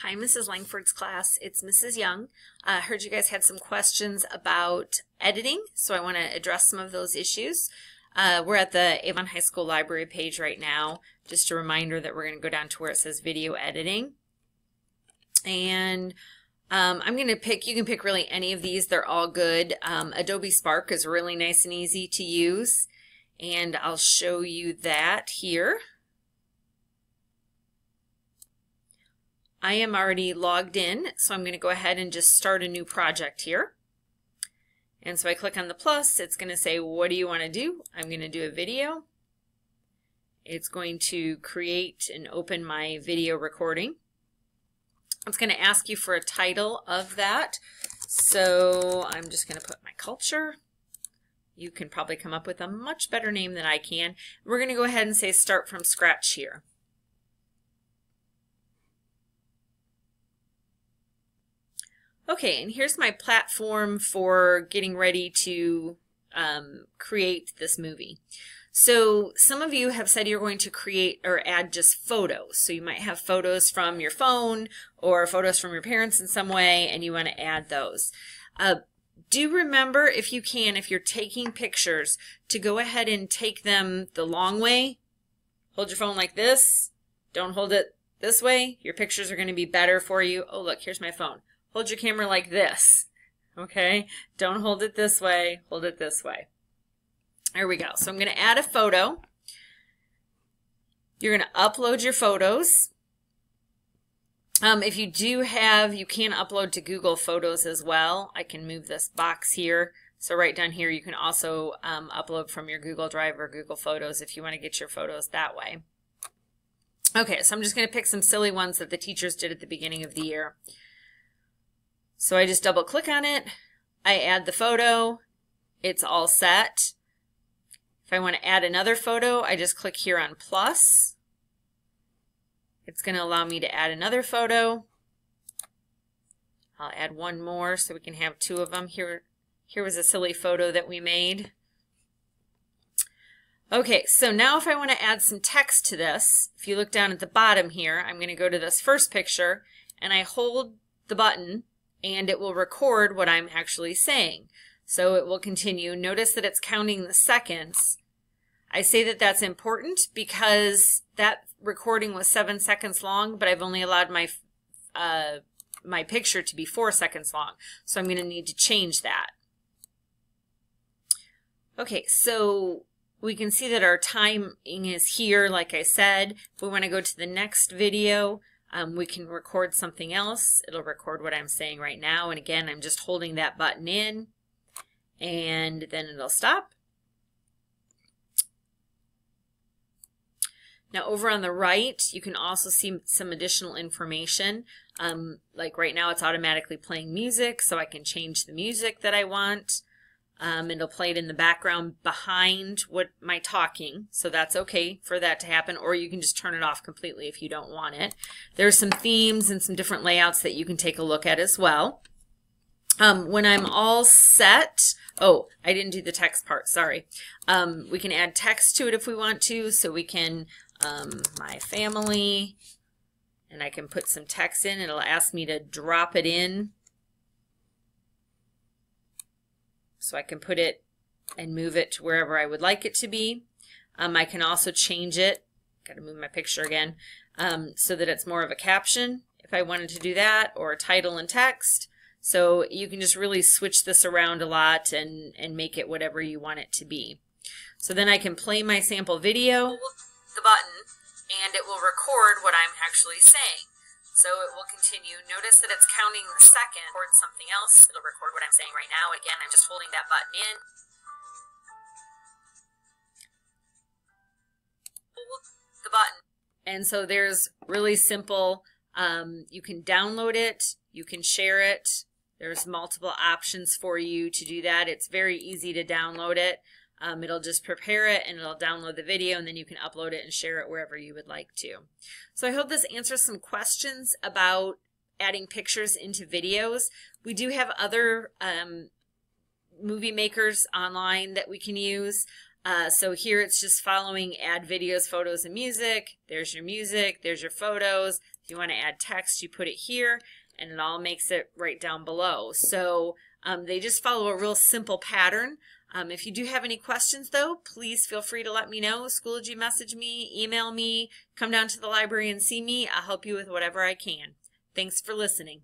Hi, Mrs. Langford's class. It's Mrs. Young. I uh, heard you guys had some questions about editing, so I want to address some of those issues. Uh, we're at the Avon High School library page right now. Just a reminder that we're going to go down to where it says video editing. And um, I'm going to pick, you can pick really any of these. They're all good. Um, Adobe Spark is really nice and easy to use. And I'll show you that here. I am already logged in, so I'm going to go ahead and just start a new project here. And so I click on the plus, it's going to say, what do you want to do? I'm going to do a video. It's going to create and open my video recording. It's going to ask you for a title of that. So I'm just going to put my culture. You can probably come up with a much better name than I can. We're going to go ahead and say start from scratch here. Okay, and here's my platform for getting ready to um, create this movie. So some of you have said you're going to create or add just photos. So you might have photos from your phone or photos from your parents in some way and you want to add those. Uh, do remember if you can, if you're taking pictures, to go ahead and take them the long way. Hold your phone like this. Don't hold it this way. Your pictures are going to be better for you. Oh, look, here's my phone hold your camera like this. Okay? Don't hold it this way, hold it this way. There we go. So I'm going to add a photo. You're going to upload your photos. Um, if you do have, you can upload to Google Photos as well. I can move this box here. So right down here, you can also um, upload from your Google Drive or Google Photos if you want to get your photos that way. Okay, so I'm just going to pick some silly ones that the teachers did at the beginning of the year. So I just double click on it. I add the photo. It's all set. If I want to add another photo, I just click here on plus. It's going to allow me to add another photo. I'll add one more so we can have two of them. Here, here was a silly photo that we made. Okay, so now if I want to add some text to this, if you look down at the bottom here, I'm going to go to this first picture and I hold the button and it will record what I'm actually saying. So it will continue. Notice that it's counting the seconds. I say that that's important because that recording was seven seconds long, but I've only allowed my uh, my picture to be four seconds long. So I'm going to need to change that. Okay, so we can see that our timing is here, like I said. If we want to go to the next video, um, we can record something else. It'll record what I'm saying right now. And again, I'm just holding that button in and then it'll stop. Now over on the right, you can also see some additional information. Um, like right now it's automatically playing music, so I can change the music that I want um, it'll play it in the background behind what my talking. So that's okay for that to happen or you can just turn it off completely if you don't want it. There's some themes and some different layouts that you can take a look at as well. Um, when I'm all set oh I didn't do the text part sorry. Um, we can add text to it if we want to so we can um, my family and I can put some text in. It'll ask me to drop it in So I can put it and move it to wherever I would like it to be. Um, I can also change it, got to move my picture again, um, so that it's more of a caption if I wanted to do that, or title and text. So you can just really switch this around a lot and, and make it whatever you want it to be. So then I can play my sample video, the button, and it will record what I'm actually saying. So it will continue. Notice that it's counting the second towards something else. It'll record what I'm saying right now. Again, I'm just holding that button in. Hold the button. And so there's really simple. Um, you can download it. You can share it. There's multiple options for you to do that. It's very easy to download it. Um, it'll just prepare it and it'll download the video and then you can upload it and share it wherever you would like to. So I hope this answers some questions about adding pictures into videos. We do have other um, movie makers online that we can use. Uh, so here it's just following add videos, photos, and music. There's your music, there's your photos. If you want to add text, you put it here, and it all makes it right down below. So um, they just follow a real simple pattern. Um, if you do have any questions, though, please feel free to let me know. Schoology message me, email me, come down to the library and see me. I'll help you with whatever I can. Thanks for listening.